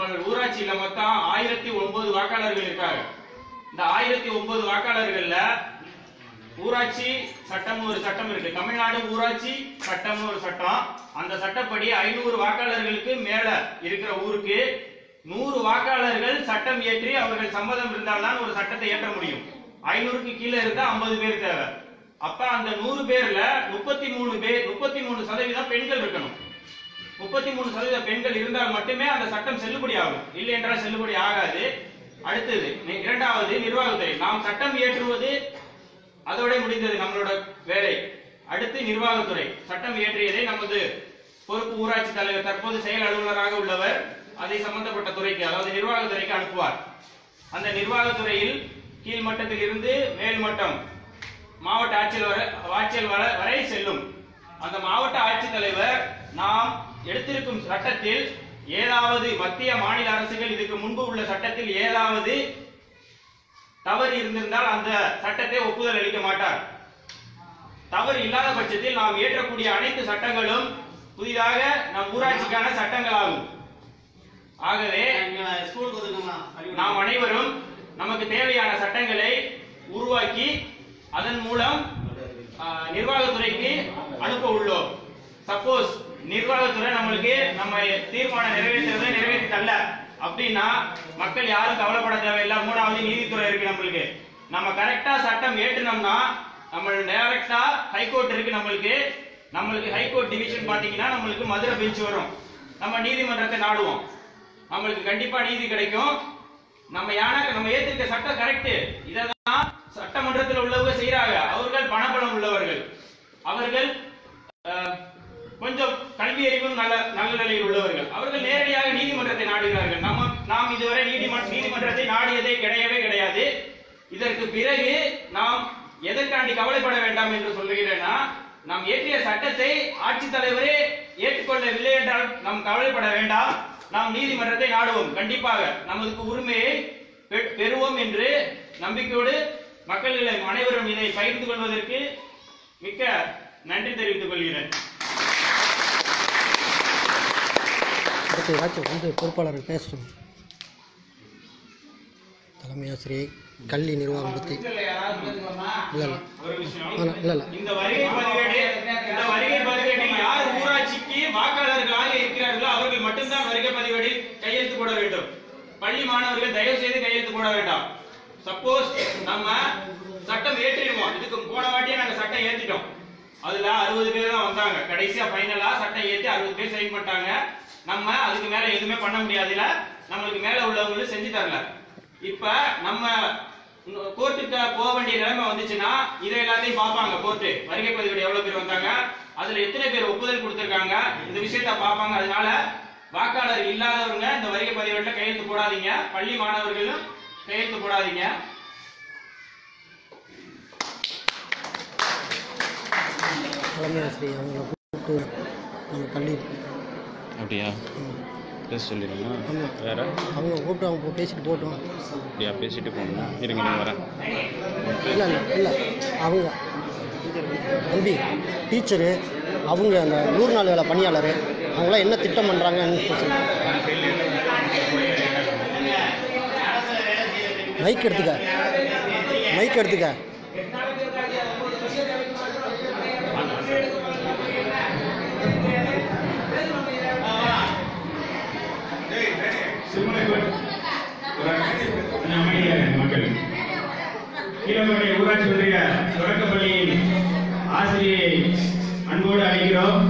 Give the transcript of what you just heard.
நம்ம ஊராட்சியில மொத்தம் ஆயிரத்தி ஒன்பது வாக்காளர்கள் இருக்காங்க. இந்த ஆயிரத்தி ஒன்பது வாக்காளர்கள்ல ஊராட்சி சட்டம் ஒரு சட்டம் இருக்கு. தமிழ்நாடு ஊராட்சி சட்டம் ஒரு சட்டம். அந்த சட்டப்படி ஐநூறு வாக்காளர்களுக்கு மேல இருக்கிற ஊருக்கு நூறு வாக்காளர்கள் சட்டம் இயற்றி அவர்கள் சம்மதம் இருந்தால்தான் ஒரு சட்டத்தை இயற்ற முடியும். ஐநூறுக்கு கீழே இருந்தா ஐம்பது பேர் தேவை. அப்ப அந்த நூறு பேர்ல முப்பத்தி மூணு பேர் முப்பத்தி மூணு சதவீதம் பெண்கள் இருக்கணும். முப்பத்தி மூணு சதவீத பெண்கள் இருந்தால் மட்டுமே அந்த சட்டம் செல்லுபடி ஆகும். இல்லை என்றால் செல்லுபடி ஆகாது. அடுத்தது இரண்டாவது நிர்வாகத்துறை நாம் சட்டம் இயற்றுவது அதோட முடிந்தது நம்மளோட வேலை. அடுத்து நிர்வாகத்துறை சட்டம் இயற்றியதை நமது பொறுப்பு ஊராட்சி தலைவர் தற்போது செயல் அலுவலராக உள்ளவர் அதை சம்பந்தப்பட்ட துறைக்கு அதாவது நிர்வாகத்துறைக்கு அனுப்புவார். அந்த நிர்வாகத்துறையில் கீழ் மட்டத்தில் இருந்து மேல் மட்டம் மாவட்ட ஆட்சியர் வரை ஆட்சியர் வரை செல்லும். அந்த மாவட்ட ஆட்சித்தலைவர் நாம் எடுத்திருக்கும் சட்டத்தில் ஏதாவது மத்திய மாநில அரசுகள் இதுக்கு முன்பு உள்ள சட்டத்தில் ஏதாவது தவறு இருந்திருந்தால் அந்த சட்டத்தை ஒப்புதல் அளிக்க மாட்டார். தவறு இல்லாத பட்சத்தில் நாம் இயற்றக்கூடிய அனைத்து சட்டங்களும் புதிதாக நம் ஊராட்சிக்கான சட்டங்கள் ஆகும் ஆகவே நாம் அனைவரும் நமக்கு தேவையான சட்டங்களை உருவாக்கி அதன் மூலம் நிர்வாகத்துறைக்கு அனுப்ப உள்ளோம். சப்போஸ் நிர்வாகத்துறை நம்மளுக்கு நம்ம தீர்மானம் நிறைவேற்றுறதை நிறைவேற்றி தரல அப்படின்னா மக்கள் யாரும் கவலைப்பட தேவையில்லை. மூணாவது நீதித்துறை இருக்கு நம்மளுக்கு. நம்ம கரெக்டா சட்டம் ஏற்றுனோம்னா நம்ம டைரக்டா ஹைகோர்ட் இருக்கு நம்மளுக்கு. நம்மளுக்கு ஹைகோர்ட் டிவிஷன் பாத்தீங்கன்னா நம்மளுக்கு மதுரை பெஞ்ச் வரும். நம்ம நீதிமன்றத்தை நாடுவோம். நம்மளுக்கு கண்டிப்பா நீதி கிடைக்கும். நம்ம யானை நம்ம ஏத்திருக்க சட்டம் கரெக்ட் இதான் சட்டமன்றத்தில் உள்ளவங்க செய்யறாங்க அவர்கள் பணபலம் உள்ளவர்கள். அவர்கள் கொஞ்சம் கல்வி அறிவும் நல்ல நல்ல நிலையில் உள்ளவர்கள். அவர்கள் நேரடியாக நீதிமன்றத்தை நாடுகிறார்கள். நம்ம நாம் இதுவரை நீதிமன்ற நீதிமன்றத்தை நாடியதே கிடையவே கிடையாது. இதற்கு பிறகு நாம் எதற்காண்டி கவலைப்பட வேண்டாம் என்று சொல்லுகிறேன்னா நாம் இயற்றிய சட்டத்தை ஆட்சித்தலைவரே ஏற்றுக்கொள்ளவில்லை என்றால் நாம் கவலைப்பட வேண்டாம். நாம் நீதிமன்றத்தை நாடுவோம். கண்டிப்பாக நமது உரிமையை பெறுவோம் என்று நம்பிக்கையோடு மக்களிடம் அனைவரும் இதை பகிர்ந்து கொள்வதற்கு மிக்க நன்றி தெரிவித்துக் கொள்கிறேன். அடுத்து ஏதாச்சும் வந்து பொறுப்பாளர்கள் பேசணும். தலைமை ஆசிரியை கல்வி நிர்வாகம் பற்றி இல்லை இல்லை. இல்லை இல்லை. இந்த யார் ஊராட்சிக்கு வாக்காளர்களாக இருக்கிறார்களோ அவர்கள் மட்டும்தான் வருகை பதிவேடில் கையெழுத்து போட வேண்டும். பள்ளி மாணவர்கள் தயவு செய்து கையெழுத்து போட வேண்டாம். சப்போஸ் நம்ம சட்டம் ஏற்றிடுவோம். இதுக்கு போன வாட்டியே நாங்கள் சட்டம் ஏற்றிட்டோம் அதுல அறுபது பேர் தான் வந்தாங்க. கடைசியா ஃபைனலா சட்டம் ஏத்தி அறுபது பேர் சைன் பண்ணிட்டாங்க. நம்ம அதுக்கு மேல எதுவுமே பண்ண முடியாதுல நம்மளுக்கு மேல உள்ளவங்களும் செஞ்சு தரல. இப்ப நம்ம கோர்ட்டுக்கு போக வேண்டிய நிலைமை வந்துச்சுன்னா இதை எல்லாத்தையும் பார்ப்பாங்க கோர்ட்டு. வருகை பதிவேடு எவ்வளவு பேர் வந்தாங்க அதுல எத்தனை பேர் ஒப்புதல் கொடுத்திருக்காங்க இந்த விஷயத்த பார்ப்பாங்க. அதனால வாக்காளர் இல்லாதவங்க இந்த வருகை பதிவேடுல கையெழுத்து போடாதீங்க. பள்ளி மாணவர்களும் கையெழுத்து போடாதீங்க. தலைமை ஆசிரியை அவங்கள கூப்பிட்டு நம்ம கல்வி அப்படியா? பேச சொல்லிடுங்களா வேற? அவங்க கூப்பிட்டு அவங்க பேசிட்டு போட்டோம் அப்படியா? பேசிட்டு போகணுமா? இருங்க நான் வரேன். இல்லை இல்லை இல்லை. அவங்க தம்பி டீச்சரு அவங்க அந்த நூறு நாள் வேலை பணியாளர் அவங்களாம் என்ன திட்டம் பண்ணுறாங்கன்னு சொல்லுங்க. மைக் எடுத்துக்க. மைக் எடுத்துக்க. மக்கள் கீழமலை ஊராட்சி ஒன்றிய தொடக்கப்பள்ளியின் ஆசிரியை அன்போடு அழைக்கிறோம்